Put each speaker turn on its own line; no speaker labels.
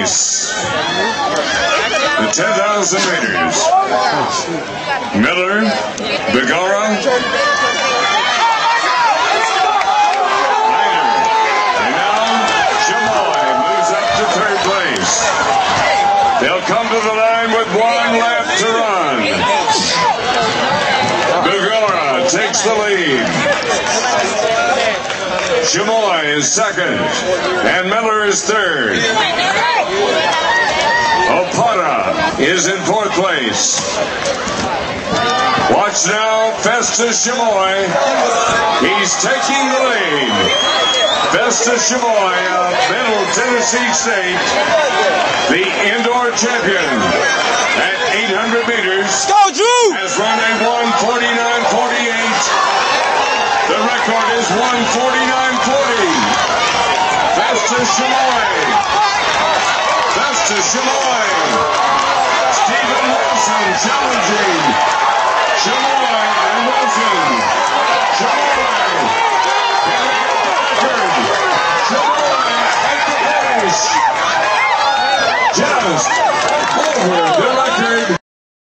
The 10,000 meters. Miller, Vigora, and now Chamoy moves up to third place. They'll come to the line with one lap to run. Vigora takes the lead. Chamoy is second, and Miller is third. Opata is in fourth place. Watch now, Festus Chamoy. He's taking the lead. Festus Chamoy of Middle Tennessee State, the indoor champion at 800 meters,
Go, Drew!
has run a 149.48. The record is 149.40. Festus Chamoy. Festus Chamoy. Stephen